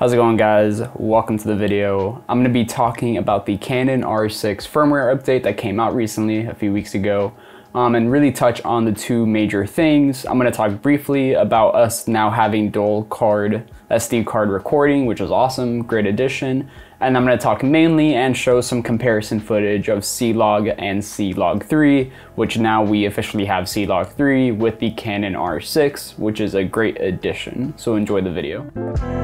How's it going guys? Welcome to the video. I'm gonna be talking about the Canon R6 firmware update that came out recently, a few weeks ago, um, and really touch on the two major things. I'm gonna talk briefly about us now having dual card SD card recording, which is awesome, great addition. And I'm gonna talk mainly and show some comparison footage of C-Log and C-Log 3, which now we officially have C-Log 3 with the Canon R6, which is a great addition. So enjoy the video.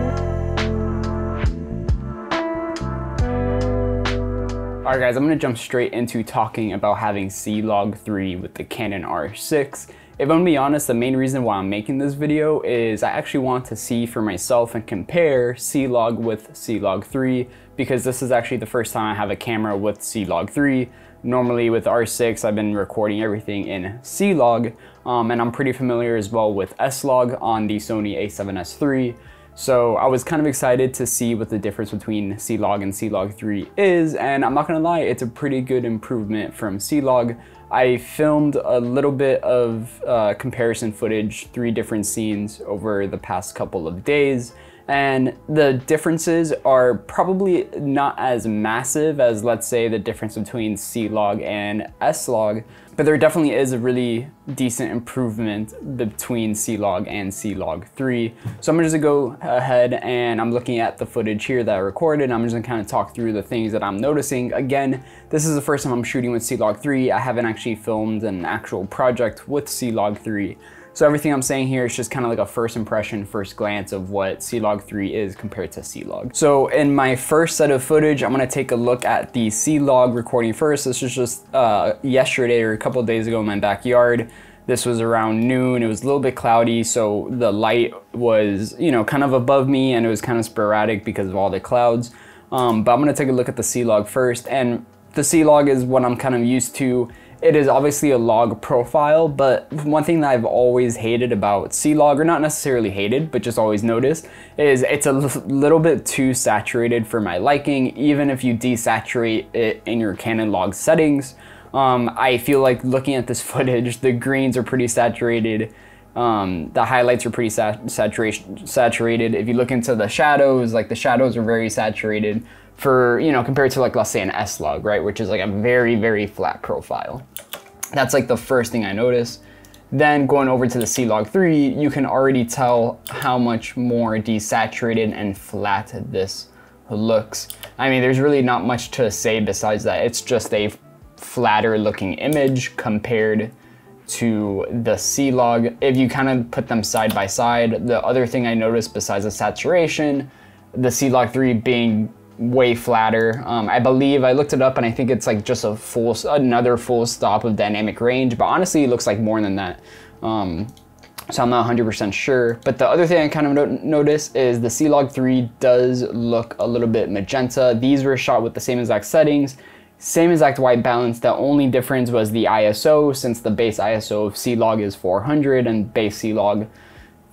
Alright guys, I'm to jump straight into talking about having C-Log 3 with the Canon R6. If I'm to be honest, the main reason why I'm making this video is I actually want to see for myself and compare C-Log with C-Log 3 because this is actually the first time I have a camera with C-Log 3. Normally with R6, I've been recording everything in C-Log um, and I'm pretty familiar as well with S-Log on the Sony a7S III. So I was kind of excited to see what the difference between C-Log and C-Log 3 is, and I'm not gonna lie, it's a pretty good improvement from C-Log. I filmed a little bit of uh, comparison footage, three different scenes over the past couple of days, and the differences are probably not as massive as let's say the difference between C-Log and S-Log, but there definitely is a really decent improvement between C-Log and C-Log 3. So I'm just gonna go ahead and I'm looking at the footage here that I recorded. I'm just gonna kind of talk through the things that I'm noticing. Again, this is the first time I'm shooting with C-Log 3. I haven't actually filmed an actual project with C-Log 3. So everything I'm saying here is just kind of like a first impression, first glance of what C-Log 3 is compared to C-Log. So in my first set of footage, I'm gonna take a look at the C-Log recording first. This was just uh, yesterday or a couple days ago in my backyard. This was around noon. It was a little bit cloudy, so the light was, you know, kind of above me and it was kind of sporadic because of all the clouds. Um, but I'm gonna take a look at the C-Log first. And the C-Log is what I'm kind of used to it is obviously a log profile, but one thing that I've always hated about C-Log, or not necessarily hated, but just always noticed, is it's a little bit too saturated for my liking, even if you desaturate it in your Canon log settings. Um, I feel like looking at this footage, the greens are pretty saturated, um, the highlights are pretty sat saturated. If you look into the shadows, like the shadows are very saturated for, you know, compared to like, let's say an S-Log, right? Which is like a very, very flat profile. That's like the first thing I notice. Then going over to the C-Log 3, you can already tell how much more desaturated and flat this looks. I mean, there's really not much to say besides that. It's just a flatter looking image compared to the C-Log. If you kind of put them side by side, the other thing I noticed besides the saturation, the C-Log 3 being way flatter. Um, I believe I looked it up and I think it's like just a full, another full stop of dynamic range, but honestly it looks like more than that. Um, so I'm not 100% sure. But the other thing I kind of no notice is the C-Log 3 does look a little bit magenta. These were shot with the same exact settings, same exact white balance. The only difference was the ISO since the base ISO of C-Log is 400 and base C-Log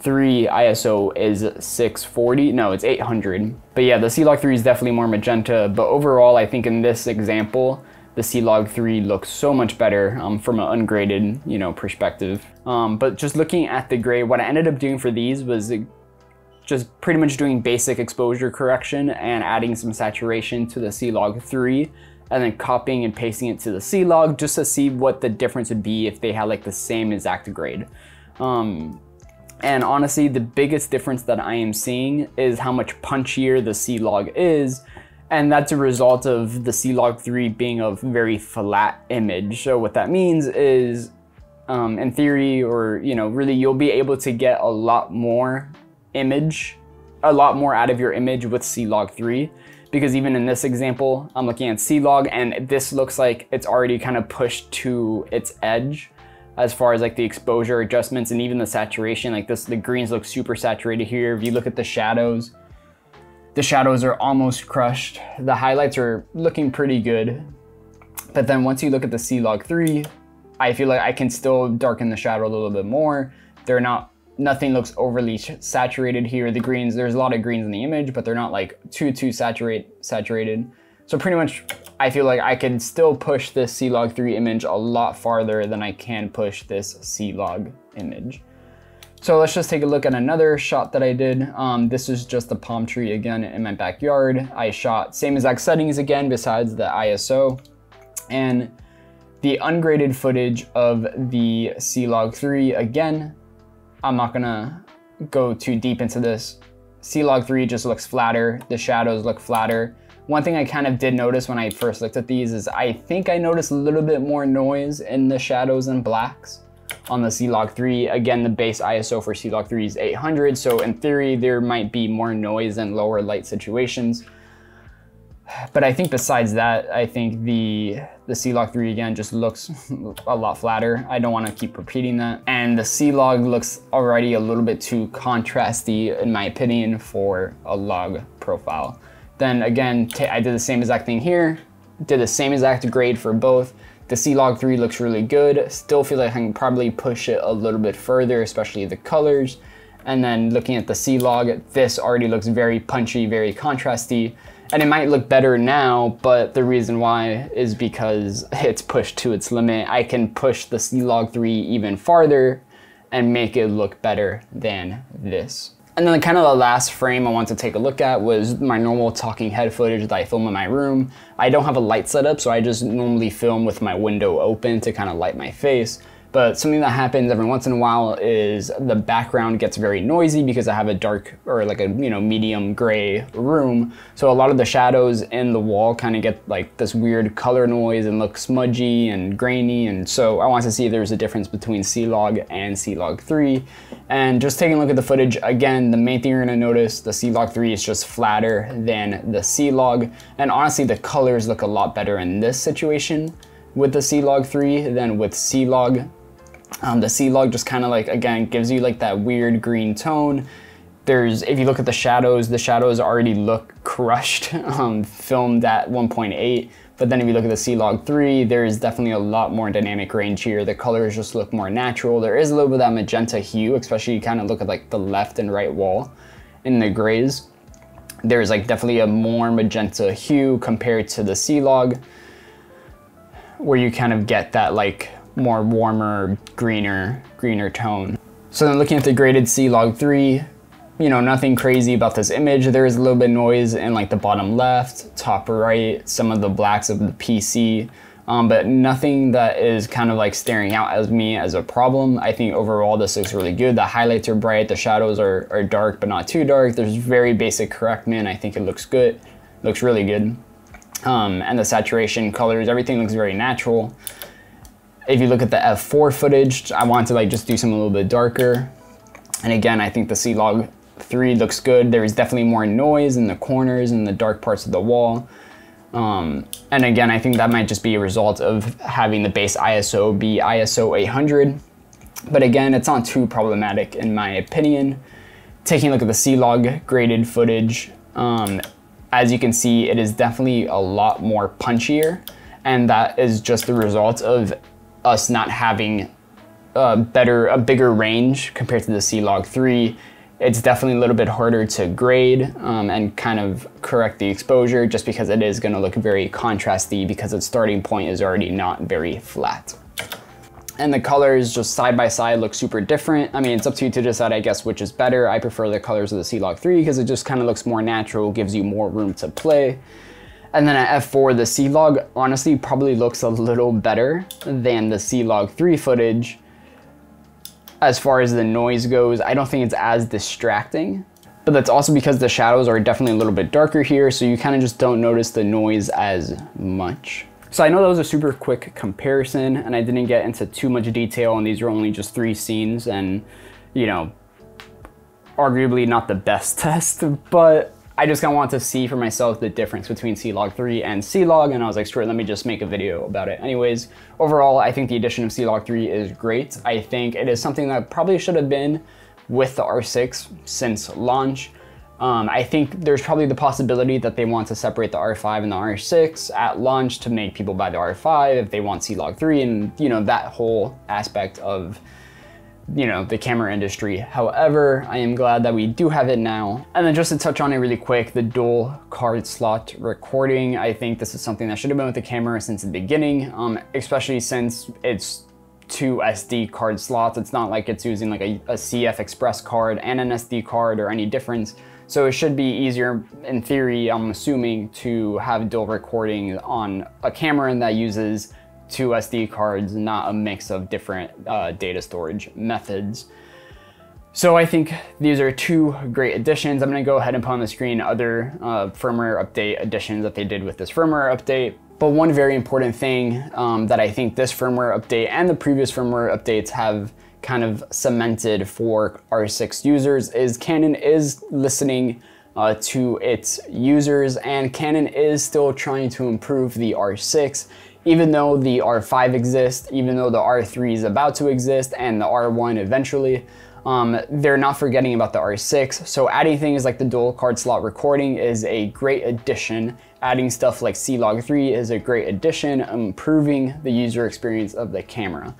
3 ISO is 640. No, it's 800. But yeah, the C-Log 3 is definitely more magenta. But overall, I think in this example, the C-Log 3 looks so much better um, from an ungraded, you know, perspective. Um, but just looking at the gray, what I ended up doing for these was just pretty much doing basic exposure correction and adding some saturation to the C-Log 3 and then copying and pasting it to the C-Log just to see what the difference would be if they had like the same exact grade. Um, and honestly, the biggest difference that I am seeing is how much punchier the C-Log is. And that's a result of the C-Log 3 being a very flat image. So what that means is, um, in theory, or you know, really you'll be able to get a lot more image, a lot more out of your image with C-Log 3 because even in this example, I'm looking at C-Log and this looks like it's already kind of pushed to its edge as far as like the exposure adjustments and even the saturation. Like this, the greens look super saturated here. If you look at the shadows, the shadows are almost crushed. The highlights are looking pretty good. But then once you look at the C-Log 3, I feel like I can still darken the shadow a little bit more. They're not, nothing looks overly saturated here. The greens, there's a lot of greens in the image, but they're not like too, too saturate, saturated. So pretty much I feel like I can still push this C-Log 3 image a lot farther than I can push this C-Log image. So let's just take a look at another shot that I did. Um, this is just the palm tree again in my backyard. I shot same exact settings again besides the ISO. And the ungraded footage of the C-Log 3, again, I'm not gonna go too deep into this. C-Log 3 just looks flatter, the shadows look flatter. One thing I kind of did notice when I first looked at these is I think I noticed a little bit more noise in the shadows and blacks on the C-Log 3. Again, the base ISO for C-Log 3 is 800, so in theory, there might be more noise in lower light situations. But I think besides that, I think the, the C-Log 3 again just looks a lot flatter. I don't want to keep repeating that. And the C-Log looks already a little bit too contrasty, in my opinion, for a log profile. Then again, I did the same exact thing here, did the same exact grade for both. The C-Log 3 looks really good. Still feel like I can probably push it a little bit further, especially the colors. And then looking at the C-Log, this already looks very punchy, very contrasty. And it might look better now, but the reason why is because it's pushed to its limit. I can push the C-Log 3 even farther and make it look better than this. And then kind of the last frame I want to take a look at was my normal talking head footage that I film in my room. I don't have a light setup, so I just normally film with my window open to kind of light my face. But something that happens every once in a while is the background gets very noisy because I have a dark or like a you know medium gray room. So a lot of the shadows in the wall kind of get like this weird color noise and look smudgy and grainy. And so I want to see if there's a difference between C-Log and C-Log 3. And just taking a look at the footage, again, the main thing you're gonna notice, the C-Log 3 is just flatter than the C-Log. And honestly, the colors look a lot better in this situation with the C-Log 3 than with C-Log. Um, the C-Log just kind of like, again, gives you like that weird green tone. There's, if you look at the shadows, the shadows already look crushed, um, filmed at 1.8. But then if you look at the C-Log 3, there is definitely a lot more dynamic range here. The colors just look more natural. There is a little bit of that magenta hue, especially you kind of look at like the left and right wall in the grays. There's like definitely a more magenta hue compared to the C-Log where you kind of get that like more warmer, greener, greener tone. So then looking at the graded C-Log 3, you know, nothing crazy about this image. There is a little bit noise in like the bottom left, top right, some of the blacks of the PC, um, but nothing that is kind of like staring out as me as a problem. I think overall this looks really good. The highlights are bright, the shadows are, are dark, but not too dark. There's very basic correctment. I think it looks good, looks really good. Um, and the saturation, colors, everything looks very natural. If you look at the F4 footage, I want to like just do something a little bit darker. And again, I think the C-Log 3 looks good. There is definitely more noise in the corners and the dark parts of the wall. Um, and again, I think that might just be a result of having the base ISO be ISO 800. But again, it's not too problematic in my opinion. Taking a look at the C-Log graded footage, um, as you can see, it is definitely a lot more punchier. And that is just the result of us not having a better, a bigger range compared to the C-Log 3. It's definitely a little bit harder to grade um, and kind of correct the exposure just because it is gonna look very contrasty because its starting point is already not very flat. And the colors just side by side look super different. I mean, it's up to you to decide, I guess, which is better. I prefer the colors of the C-Log 3 because it just kind of looks more natural, gives you more room to play. And then at f4, the C-Log honestly probably looks a little better than the C-Log 3 footage. As far as the noise goes, I don't think it's as distracting, but that's also because the shadows are definitely a little bit darker here, so you kind of just don't notice the noise as much. So I know that was a super quick comparison and I didn't get into too much detail and these are only just three scenes and, you know, arguably not the best test, but I just kind of want to see for myself the difference between C-Log 3 and C-Log, and I was like, sure, let me just make a video about it. Anyways, overall, I think the addition of C-Log 3 is great. I think it is something that probably should have been with the R6 since launch. Um, I think there's probably the possibility that they want to separate the R5 and the R6 at launch to make people buy the R5 if they want C-Log 3 and, you know, that whole aspect of you know, the camera industry. However, I am glad that we do have it now. And then just to touch on it really quick, the dual card slot recording, I think this is something that should have been with the camera since the beginning, um, especially since it's two SD card slots. It's not like it's using like a, a CF Express card and an SD card or any difference. So it should be easier in theory, I'm assuming, to have dual recording on a camera and that uses two SD cards, not a mix of different uh, data storage methods. So I think these are two great additions. I'm gonna go ahead and put on the screen other uh, firmware update additions that they did with this firmware update. But one very important thing um, that I think this firmware update and the previous firmware updates have kind of cemented for R6 users is Canon is listening uh, to its users and Canon is still trying to improve the R6 even though the R5 exists, even though the R3 is about to exist and the R1 eventually, um, they're not forgetting about the R6. So adding things like the dual card slot recording is a great addition. Adding stuff like C-Log 3 is a great addition, improving the user experience of the camera.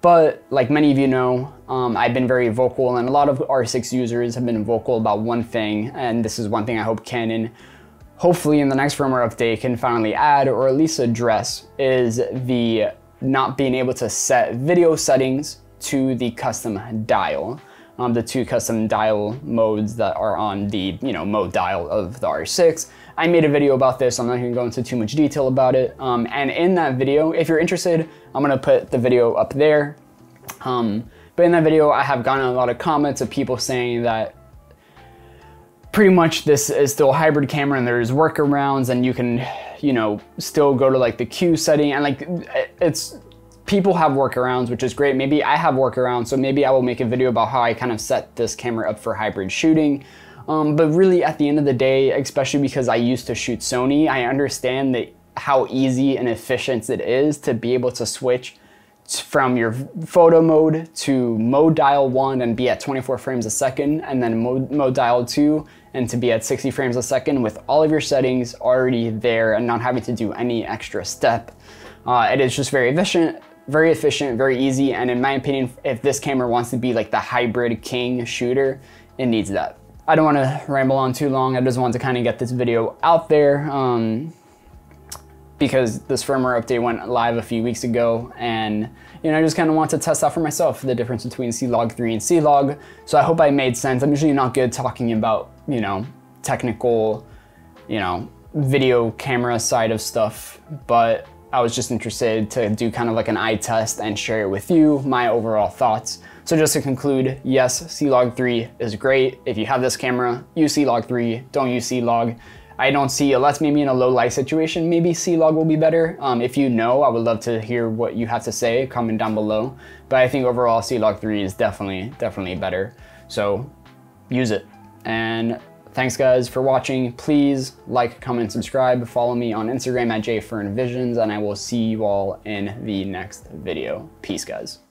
But like many of you know, um, I've been very vocal and a lot of R6 users have been vocal about one thing, and this is one thing I hope Canon hopefully in the next firmware update can finally add or at least address is the not being able to set video settings to the custom dial. Um, the two custom dial modes that are on the you know mode dial of the R6. I made a video about this, I'm not gonna go into too much detail about it. Um, and in that video, if you're interested, I'm gonna put the video up there. Um, but in that video, I have gotten a lot of comments of people saying that pretty much this is still a hybrid camera and there's workarounds and you can, you know, still go to like the Q setting and like it's, people have workarounds, which is great. Maybe I have workarounds, so maybe I will make a video about how I kind of set this camera up for hybrid shooting. Um, but really at the end of the day, especially because I used to shoot Sony, I understand that how easy and efficient it is to be able to switch from your photo mode to mode dial 1 and be at 24 frames a second and then mode, mode dial 2 and to be at 60 frames a second with all of your settings already there and not having to do any extra step. Uh, it is just very efficient, very efficient, very easy, and in my opinion, if this camera wants to be like the hybrid king shooter, it needs that. I don't want to ramble on too long, I just want to kind of get this video out there. Um, because this firmware update went live a few weeks ago and you know, I just kind of want to test out for myself the difference between C-Log 3 and C-Log. So I hope I made sense. I'm usually not good talking about, you know, technical, you know, video camera side of stuff, but I was just interested to do kind of like an eye test and share it with you, my overall thoughts. So just to conclude, yes, C-Log 3 is great. If you have this camera, use C-Log 3, don't use C-Log. I don't see, unless maybe in a low light situation, maybe C-Log will be better. Um, if you know, I would love to hear what you have to say, comment down below. But I think overall C-Log 3 is definitely, definitely better. So use it. And thanks guys for watching. Please like, comment, subscribe. Follow me on Instagram at jfernvisions and I will see you all in the next video. Peace guys.